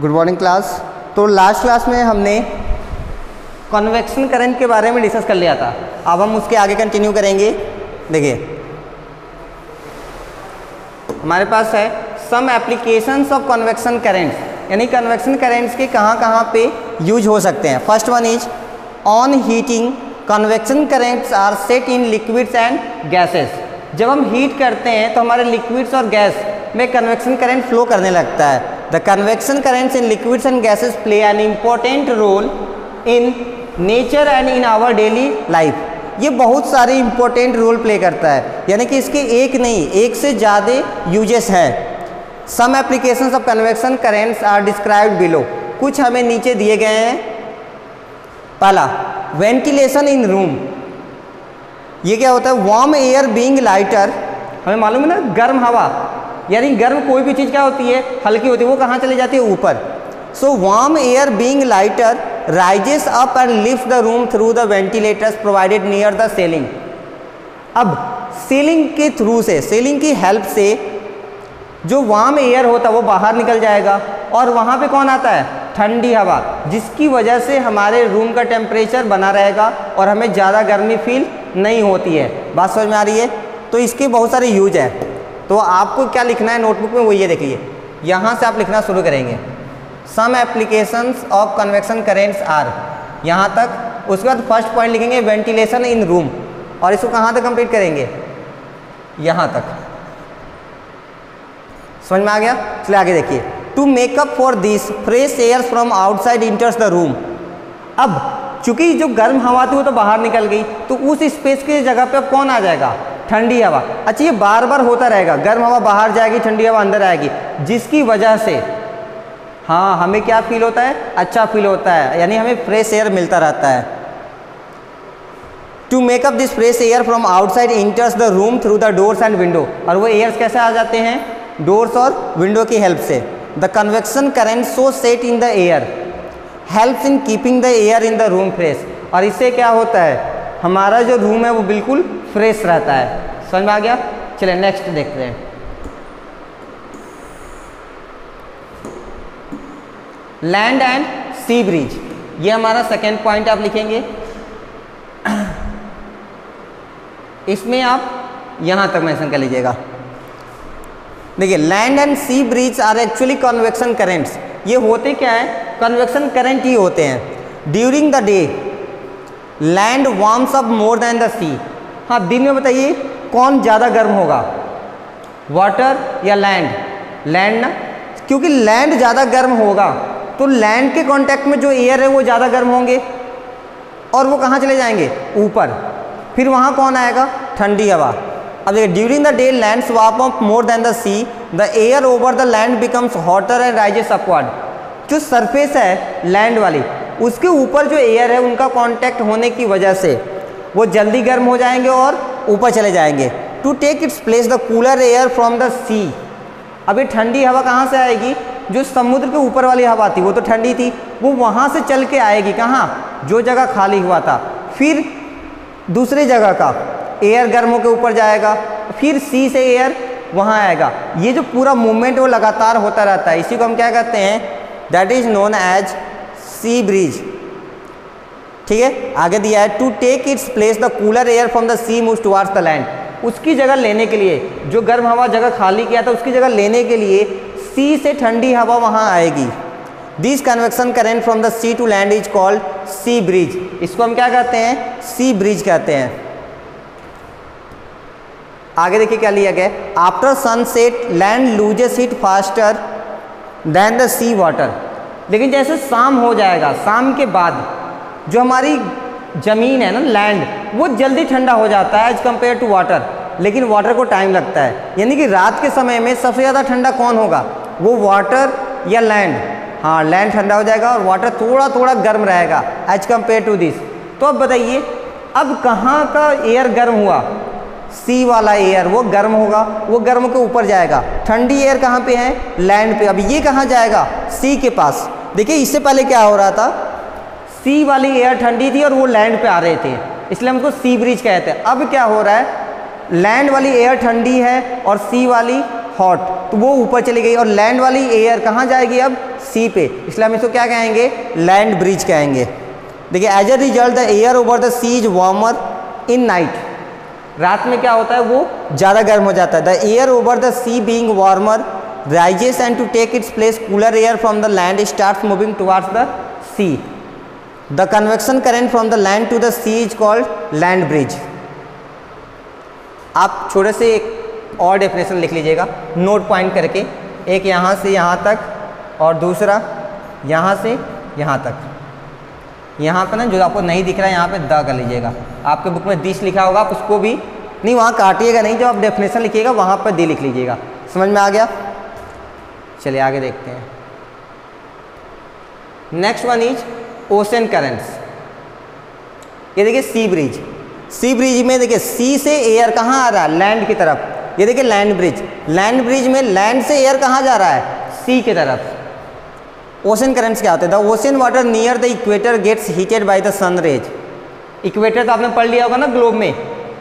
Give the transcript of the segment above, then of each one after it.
Good morning class तो last class में हमने कन्वेक्शन करंट के बारे में डिस्कस कर लिया था। अब हम उसके आगे कंटिन्यू करेंगे। देखिए। हमारे पास है some applications of convection currents यानी कन्वेक्शन करेंट्स के कहाँ कहाँ पे यूज़ हो सकते हैं। First one is on heating convection currents are set in liquids and gases जब हम हीट करते हैं तो हमारे लिक्विड्स और गैस में कन्वेक्शन करंट फ्लो करने लगता है। The convection currents in liquids and gases play an important role in nature and in our daily life ये बहुत सारे इंपॉर्टेंट रोल प्ले करता है। यानी कि इसके एक नहीं, एक से ज़्यादा यूजेस हैं। Some applications of convection currents are described below कुछ हमें नीचे दिए गए हैं। पहला वेंटिलेशन इन रूम ये क्या होता है? वार्म एयर बीइंग लाइटर हमें मालूम है ना? गर्म हवा। यानी गर्म कोई भी चीज़ क्या होती है? हल्की होती है। वो कहाँ चली जाती है? ऊपर। So warm air being lighter rises up and lift the room through the ventilators provided near the ceiling अब सीलिंग के थ्रू से सीलिंग की हेल्प से जो वार्म एयर होता है, वो बाहर निकल जाएगा। और वहाँ पे कौन आता है? ठंडी हवा। जिसकी वजह से हमारे रूम का टेम्परेचर बना रहेगा और हमें ज़्यादा गर्मी फील नहीं होती है। बात समझ में आ रही है? तो इसके बहुत सारे यूज़ हैं। तो आपको क्या लिखना है नोटबुक में? वो ये देखिए यहाँ से आप लिखना शुरू करेंगे। Some applications of convection currents are यहाँ तक। उसके बाद फ़र्स्ट पॉइंट लिखेंगे वेंटिलेशन इन रूम और इसको कहाँ तक कंप्लीट करेंगे? यहाँ तक। समझ में आ गया? चलिए आगे देखिए। To make up for this fresh air from outside enters the room अब, चूँकि जो गर्म हवा थी वो तो बाहर निकल गई तो उस स्पेस की जगह पे अब कौन आ जाएगा? ठंडी हवा। अच्छा ये बार बार होता रहेगा। गर्म हवा बाहर जाएगी, ठंडी हवा अंदर आएगी। जिसकी वजह से हाँ हमें क्या फील होता है? अच्छा फील होता है। यानी हमें फ्रेश एयर मिलता रहता है। To make up this fresh air from outside enters the room through the doors and window और वो एयर्स कैसे आ जाते हैं? डोर्स और विंडो की हेल्प से। The convection current so set in the air helps in keeping the air in the room fresh और इससे क्या होता है? हमारा जो रूम है वो बिल्कुल फ्रेश रहता है। समझ में आ गया? चलिए नेक्स्ट देखते हैं। लैंड एंड सी ब्रिज ये हमारा सेकेंड पॉइंट आप लिखेंगे। इसमें आप यहाँ तक मेंशन कर लीजिएगा। देखिए land and sea breeze are actually convection currents ये होते क्या है? कन्वेक्शन करेंट ही होते हैं। During the day land warms up more than the sea हाँ दिन में बताइए, कौन ज़्यादा गर्म होगा? वाटर या लैंड लैंड ना? क्योंकि लैंड ज़्यादा गर्म होगा तो लैंड के कांटेक्ट में जो एयर है, वो ज़्यादा गर्म होंगे। और वो कहाँ चले जाएँगे? ऊपर। फिर वहाँ कौन आएगा? ठंडी हवा। अब देखिए during the day land swap of more than the sea the air over the land becomes hotter and rises upward जो सरफेस है लैंड वाली, उसके ऊपर जो एयर है, उनका कांटेक्ट होने की वजह से वो जल्दी गर्म हो जाएँगे और ऊपर चले जाएँगे। To take its place the cooler air from the sea अभी ठंडी हवा कहाँ से आएगी? जो समुद्र के ऊपर वाली हवा थी, वो तो ठंडी थी। वो वहाँ से चल के आएगी कहाँ? जो जगह खाली हुआ था। फिर दूसरी जगह का एयर गर्म होकर ऊपर जाएगा। फिर सी से एयर वहाँ आएगा। ये जो पूरा मूवमेंट वो लगातार होता रहता है, इसी को हम क्या कहते हैं? That is known as sea breeze ठीक है? आगे दिया है to take its place the cooler air from the sea move towards the land उसकी जगह लेने के लिए, जो गर्म हवा जगह खाली किया था, उसकी जगह लेने के लिए सी से ठंडी हवा वहाँ आएगी। This convection current from the sea to land is called sea breeze इसको हम क्या कहते हैं? सी ब्रिज कहते हैं। आगे देखिए क्या लिया गया after sunset land loses it faster than the sea water लेकिन जैसे शाम हो जाएगा, शाम के बाद जो हमारी ज़मीन है ना लैंड वो जल्दी ठंडा हो जाता है एज कंपेयर टू वाटर लेकिन वाटर को टाइम लगता है। यानी कि रात के समय में सबसे ज़्यादा ठंडा कौन होगा? वो वाटर या लैंड हाँ लैंड ठंडा हो जाएगा और वाटर थोड़ा थोड़ा गर्म रहेगा एज कंपेयर टू दिस तो अब बताइए, अब कहाँ का एयर गर्म हुआ? सी वाला एयर वो गर्म होगा, वो गर्म के ऊपर जाएगा। ठंडी एयर कहाँ पे है? लैंड पे। अब ये कहाँ जाएगा? सी के पास। देखिए, इससे पहले क्या हो रहा था? सी वाली एयर ठंडी थी और वो लैंड पे आ रहे थे। इसलिए हमको सी ब्रिज कहते हैं। अब क्या हो रहा है? लैंड वाली एयर ठंडी है और सी वाली हॉट तो वो ऊपर चली गई और लैंड वाली एयर कहाँ जाएगी अब? सी पे। इसलिए हम इसको क्या कहेंगे? लैंड ब्रिज कहेंगे। देखिए as a result the air over the sea is warmer in night रात में क्या होता है? वो ज़्यादा गर्म हो जाता है। The air over the sea being warmer rises and to take its place cooler air from the land start moving towards the sea the convection current from the land to the sea is called land breeze आप छोटे से एक और definition लिख लीजिएगा। Note point करके। एक यहाँ से यहाँ तक और दूसरा यहाँ से यहाँ तक। यहाँ पे ना जो आपको नहीं दिख रहा है, यहाँ पे द कर लीजिएगा। आपके बुक में दिश लिखा होगा, आप उसको भी नहीं, वहाँ काटिएगा नहीं, जो आप डेफिनेशन लिखिएगा, वहाँ पर दी लिख लीजिएगा। समझ में आ गया? चलिए आगे देखते हैं। Next one is ocean currents. ये देखिए सी ब्रिज। सी ब्रिज में देखिए सी से एयर कहाँ आ रहा है? लैंड की तरफ़। ये देखिए लैंड ब्रिज। लैंड ब्रिज में लैंड से एयर कहाँ जा रहा है? सी की तरफ़। ओशन करेंट्स क्या होते हैं? The ocean water near the equator gets heated by the sun rays. Equator तो आपने पढ़ लिया होगा ना ग्लोब में?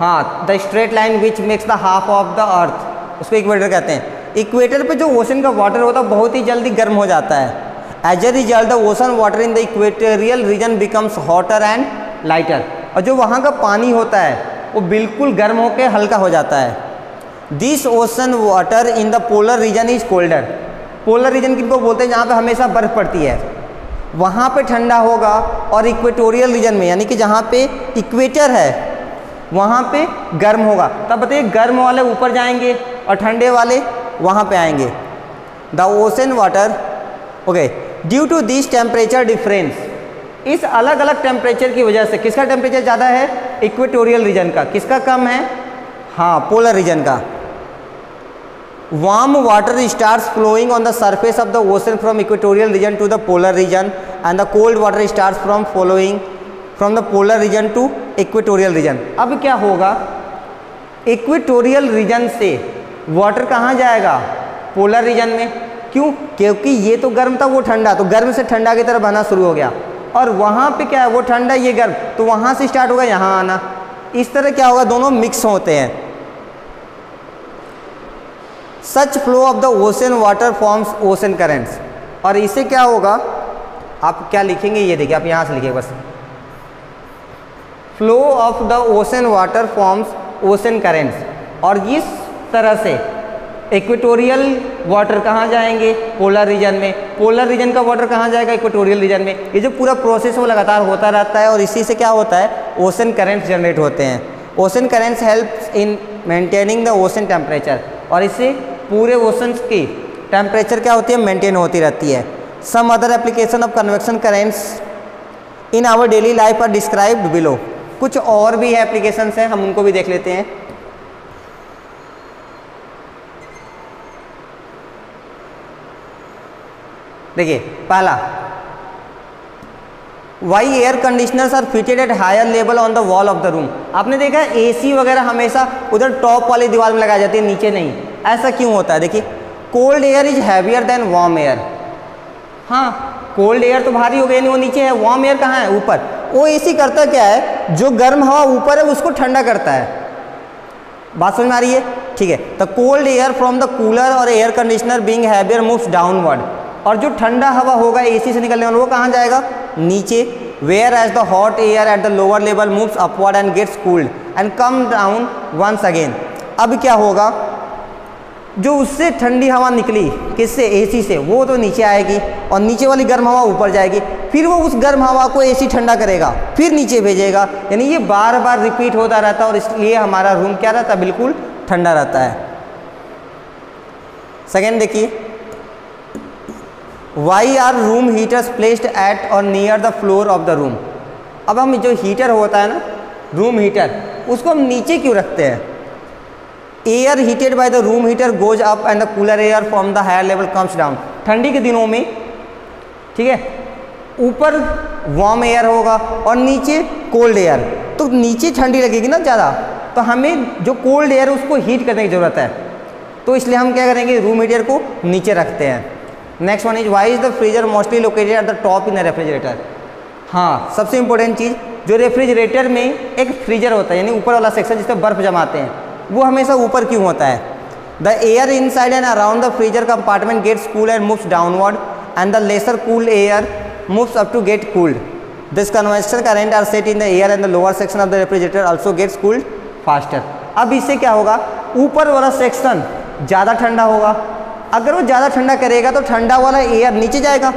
हाँ the straight line which makes the half of the earth. उसको इक्वेटर कहते हैं। इक्वेटर पे जो ओशन का वाटर होता है, बहुत ही जल्दी गर्म हो जाता है। As a result the ocean water in the equatorial region becomes hotter and lighter और जो वहाँ का पानी होता है, वो बिल्कुल गर्म होकर हल्का हो जाता है। This ocean water in the polar region is colder polar region किनको बोलते हैं, जहाँ पे हमेशा बर्फ़ पड़ती है। वहाँ पे ठंडा होगा और इक्वेटोरियल रीजन में, यानी कि जहाँ पे इक्वेटर है, वहाँ पे गर्म होगा। तब बताइए, गर्म वाले ऊपर जाएँगे और ठंडे वाले वहाँ पे आएँगे। The ocean water okay due to this temperature difference इस अलग अलग टेम्परेचर की वजह से किसका टेम्परेचर ज़्यादा है? इक्वेटोरियल रीजन का। किसका कम है? हाँ पोलर रीजन का। Warm water starts flowing on the surface of the ocean from equatorial region to the polar region and the cold water starts from flowing from the polar region to equatorial region अब क्या होगा? Equatorial region से water कहाँ जाएगा? Polar region में। क्यों? क्योंकि ये तो गर्म था, वो ठंडा। तो गर्म से ठंडा की तरफ़ बहना शुरू हो गया। और वहाँ पे क्या है? वो ठंडा, ये गर्म। तो वहाँ से स्टार्ट होगा, यहाँ आना। इस तरह क्या होगा? दोनों मिक्स होते हैं। Such flow of the ocean water forms ocean currents. और इसे क्या होगा? आप क्या लिखेंगे? ये देखिए, आप यहाँ से लिखिए बस। Flow of the ocean water forms ocean currents. और इस तरह से इक्वेटोरियल वाटर कहाँ जाएँगे? पोलर रीजन में। पोलर रीजन का वाटर कहाँ जाएगा इक्वेटोरियल रीजन में? ये जो पूरा प्रोसेस वो लगातार होता रहता है और इसी से क्या होता है? ओशन करेंट्स जनरेट होते हैं। Ocean currents help in maintaining the ocean temperature और इससे पूरे ओशंस की टेम्परेचर क्या होती है? मेंटेन होती रहती है। Some other application of convection currents in our daily life are described below कुछ और भी है एप्लीकेशंस हैं, हम उनको भी देख लेते हैं। देखिए, पहला why air conditioners are fitted at higher level on the wall of the room आपने देखा एसी वगैरह हमेशा उधर टॉप वाली दीवार में लगाई जाती है, नीचे नहीं। ऐसा क्यों होता है? देखिए cold air is heavier than warm air हाँ कोल्ड एयर तो भारी हो गया नहीं वो नीचे है। वार्म एयर कहाँ है? ऊपर। वो एसी करता क्या है? जो गर्म हवा ऊपर है, उसको ठंडा करता है। बात समझ में आ रही है? ठीक है। The cold air from the cooler और air conditioner being heavier moves downward और जो ठंडा हवा होगा एसी से निकलने वाला, वो कहाँ जाएगा? नीचे। Whereas the hot air at the lower level moves upward and gets cooled and come down once again अब क्या होगा? जो उससे ठंडी हवा निकली, किससे? एसी से। वो तो नीचे आएगी और नीचे वाली गर्म हवा ऊपर जाएगी। फिर वो उस गर्म हवा को एसी ठंडा करेगा, फिर नीचे भेजेगा। यानी ये बार बार रिपीट होता रहता है और इसलिए हमारा रूम क्या रहता बिल्कुल ठंडा रहता है। सेकेंड देखिए। Why are room heaters placed at और near the floor of the room अब हम जो हीटर होता है ना रूम हीटर उसको हम नीचे क्यों रखते हैं? Air heated by the room heater goes up and the cooler air from the higher level comes down ठंडी के दिनों में, ठीक है, ऊपर वार्म एयर होगा और नीचे कोल्ड एयर तो नीचे ठंडी लगेगी ना ज़्यादा तो हमें जो कोल्ड एयर उसको हीट करने की ज़रूरत है। तो इसलिए हम क्या करेंगे रूम हीटर को नीचे रखते हैं। Next one is why is the freezer mostly located at the top in the refrigerator हाँ सबसे इंपॉर्टेंट चीज़, जो रेफ्रिजरेटर में एक फ्रीजर होता है, यानी ऊपर वाला सेक्शन जिसमें बर्फ़ जमाते हैं, वो हमेशा ऊपर क्यों होता है the air inside and around the freezer compartment gets cool and moves downward and the lesser cool air moves up to get cooled. This convection current are set in the air and the lower section of the refrigerator also gets cooled faster. अब इससे क्या होगा ऊपर वाला section ज़्यादा ठंडा होगा अगर वो ज़्यादा ठंडा करेगा तो ठंडा वाला एयर नीचे जाएगा।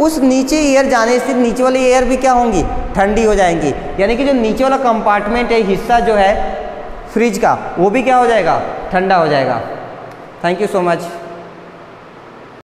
उस नीचे एयर जाने से नीचे वाली एयर भी क्या होंगी? ठंडी हो जाएँगी। यानी कि जो नीचे वाला कंपार्टमेंट है, हिस्सा जो है फ्रिज का, वो भी क्या हो जाएगा? ठंडा हो जाएगा। Thank you so much